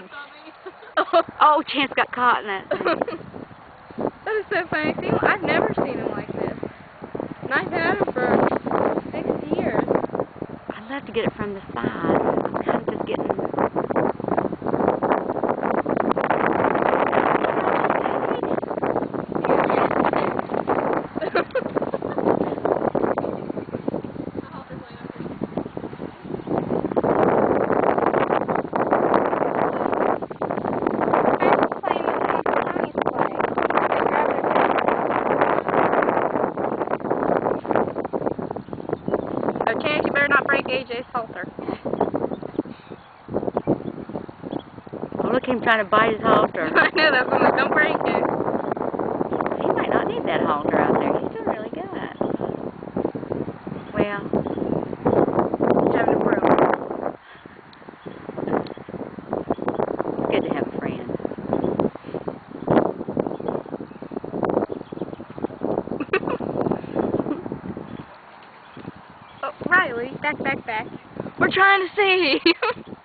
kids. Oh, Chance got caught in that. thing. that is so funny. See, I've never seen him like this. And I've had him for six years. I'd love to get it from the side. I'm kind of just getting. Oh, Chance, you break AJ's halter. Oh, look him trying to bite his halter. I know that's one. Don't break it. He might not need that halter out there. He's doing really good. Well, oh, Riley, back, back, back. We're trying to see.